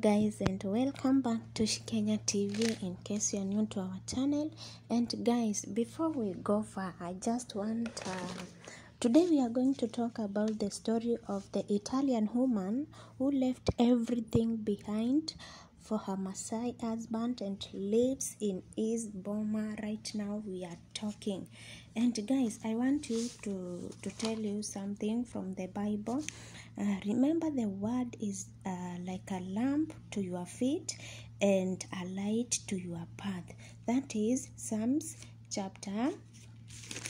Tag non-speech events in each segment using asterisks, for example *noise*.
guys and welcome back to Shikenya TV in case you are new to our channel. And guys before we go far I just want uh, today we are going to talk about the story of the Italian woman who left everything behind for her Maasai husband and lives in East Boma right now we are talking and guys I want you to to tell you something from the Bible. Uh, remember the word is uh, like a lamp to your feet and a light to your path. That is Psalms chapter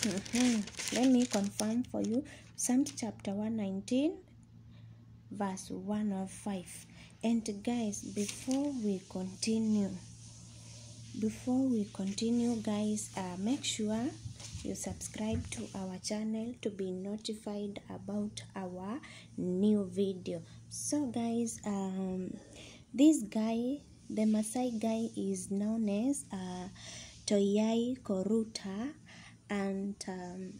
Mhm. let me confirm for you. Psalms chapter 119 verse 105 and guys before we continue before we continue guys uh, make sure you subscribe to our channel to be notified about our new video. So guys um this guy the Maasai guy is known as uh, Toyai Koruta and um,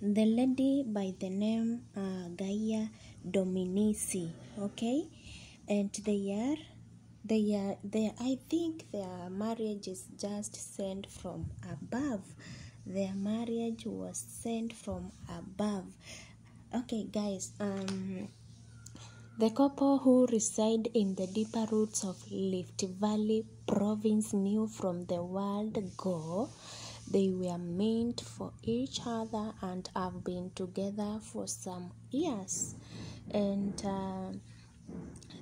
the lady by the name uh, Gaia Dominici okay? And they are they are they I think their marriage is just sent from above. Their marriage was sent from above. Okay guys um the couple who reside in the deeper roots of Rift Valley province knew from the word go. They were meant for each other and have been together for some years. And uh,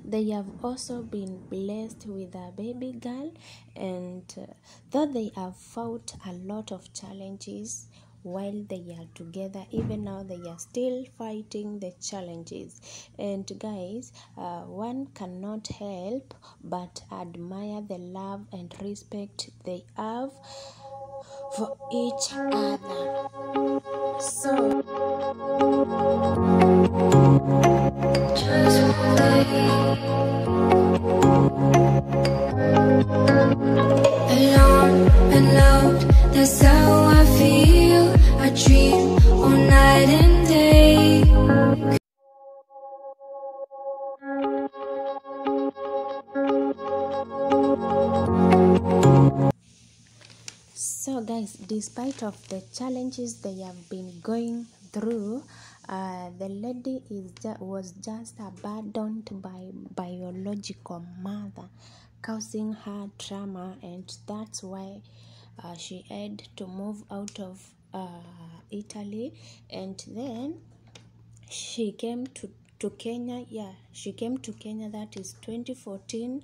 they have also been blessed with a baby girl and uh, though they have fought a lot of challenges while they are together even now they are still fighting the challenges. And guys uh, one cannot help but admire the love and respect they have for each other. So So, guys, despite of the challenges they have been going through, uh, the lady is was just abandoned by biological mother, causing her trauma, and that's why uh, she had to move out of uh, Italy, and then she came to to Kenya. Yeah, she came to Kenya. That is 2014.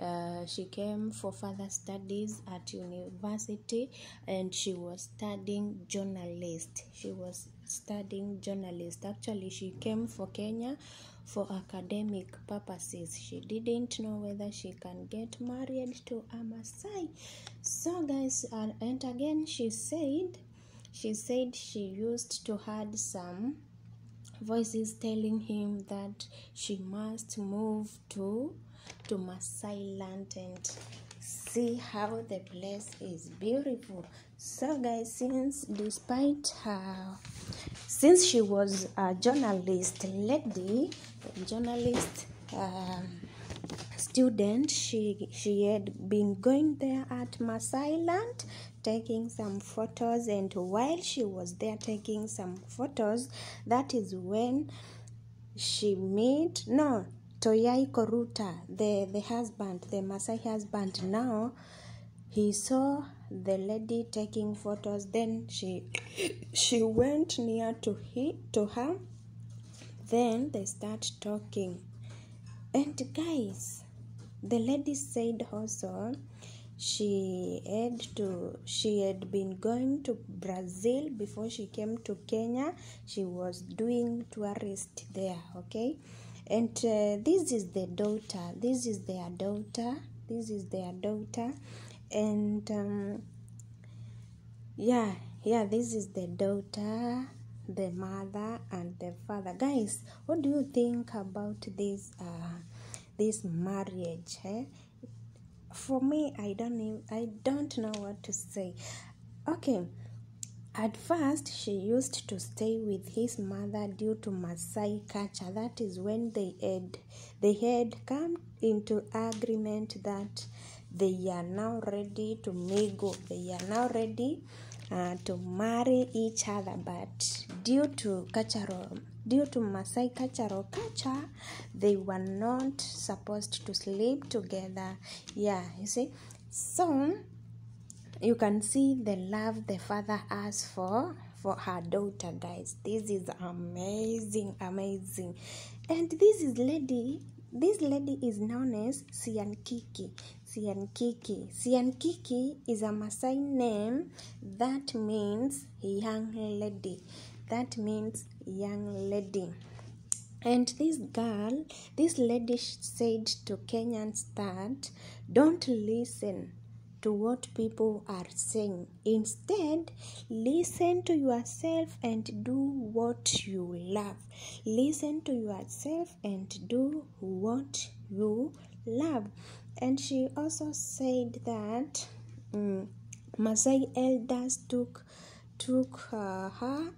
Uh, she came for further studies at university and she was studying journalist she was studying journalist. Actually she came for kenya for academic purposes. She didn't know whether she can get married to a Maasai. So guys and again she said she said she used to had some voices telling him that she must move to to Maasai land and see how the place is beautiful. So guys, since despite her since she was a journalist lady, journalist um, student, she she had been going there at Maasai land taking some photos and while she was there taking some photos that is when she met no Toyai Koruta the the husband the Maasai husband now he saw the lady taking photos then she she went near to he to her. Then they start talking. And guys the lady said also she had to she had been going to brazil before she came to kenya. She was doing tourist there okay? And uh, this is the daughter this is their daughter this is their daughter and um, yeah yeah this is the daughter the mother and the father guys what do you think about this uh this marriage eh? for me i don't i don't know what to say okay At first, she used to stay with his mother due to Masai culture. That is when they had they had come into agreement that they are now ready to mingle. They are now ready uh, to marry each other. But due to cultural due to Maasai cultural culture, they were not supposed to sleep together. Yeah, you see. So you can see the love the father has for for her daughter guys this is amazing amazing and this is lady this lady is known as siankiki. Siankiki. Siankiki is a Maasai name. That means young lady. That means young lady. And this girl this lady said to kenyans that don't listen to what people are saying. Instead, listen to yourself and do what you love. Listen to yourself and do what you love. And she also said that um, Maasai elders took took uh, her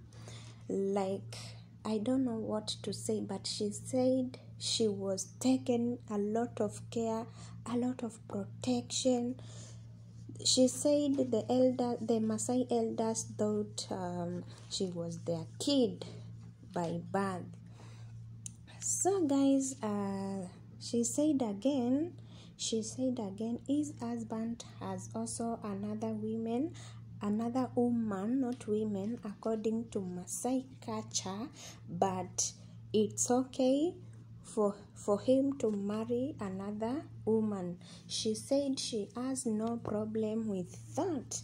like I don't know what to say, but she said she was taken a lot of care, a lot of protection she said the elder the Maasai elders thought um, she was their kid by birth. So guys, uh, she said again, she said again, his husband has also another woman, another woman, not women, according to Maasai culture, but it's okay for for him to marry another woman. She said she has no problem with that.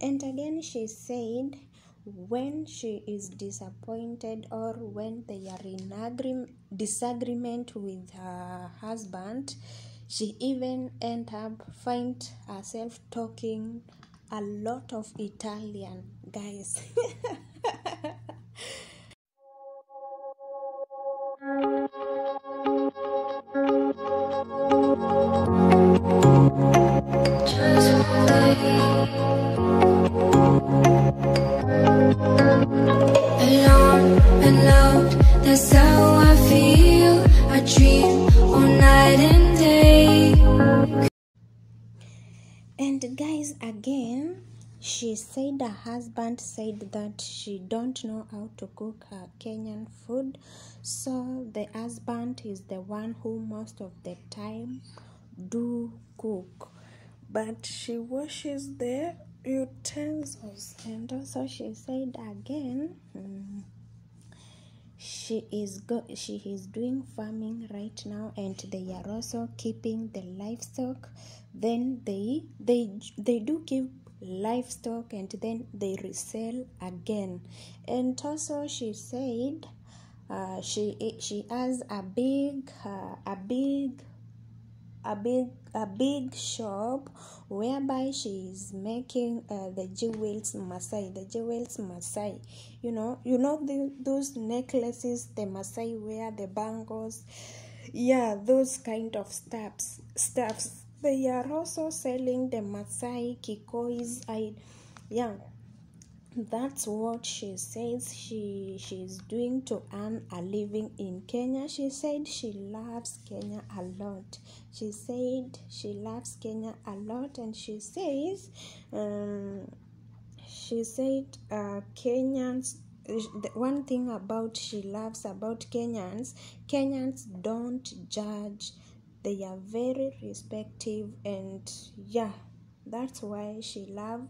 And again, she said when she is disappointed or when they are in agree- disagreement with her husband, she even end up find herself talking a lot of Italian guys. *laughs* and guys, again, she said her husband said that she don't know how to cook her Kenyan food, so the husband is the one who most of the time do cook, but she washes the utensils. And also, she said again. mm, she is go- she is doing farming right now and they are also keeping the livestock. Then they they they do keep livestock and then they resell again. And also she said uh, she she has a big uh, a big a big a big shop whereby she is making uh, the jewels Masai the jewels Masai you know you know the, those necklaces the Masai wear the bangles? Yeah those kind of stuffs stuffs. They are also selling the Masai kikois I yeah that's what she says she she's doing to earn a living in Kenya. She said she loves Kenya a lot. She said she loves Kenya a lot, and she says, um, she said, uh, Kenyans. The one thing about she loves about Kenyans, Kenyans don't judge. They are very respective, and yeah, that's why she love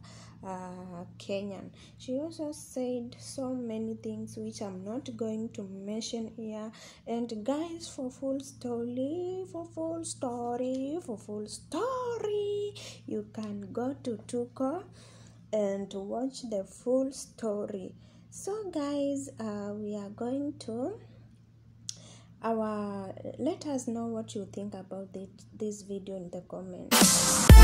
uh, Kenyan. She also said so many things which I'm not going to mention here. And guys, for full story, for full story, for full story, you can go to Tuko and watch the full story. So, guys, uh, we are going to our let us know what you think about it, this video in the comments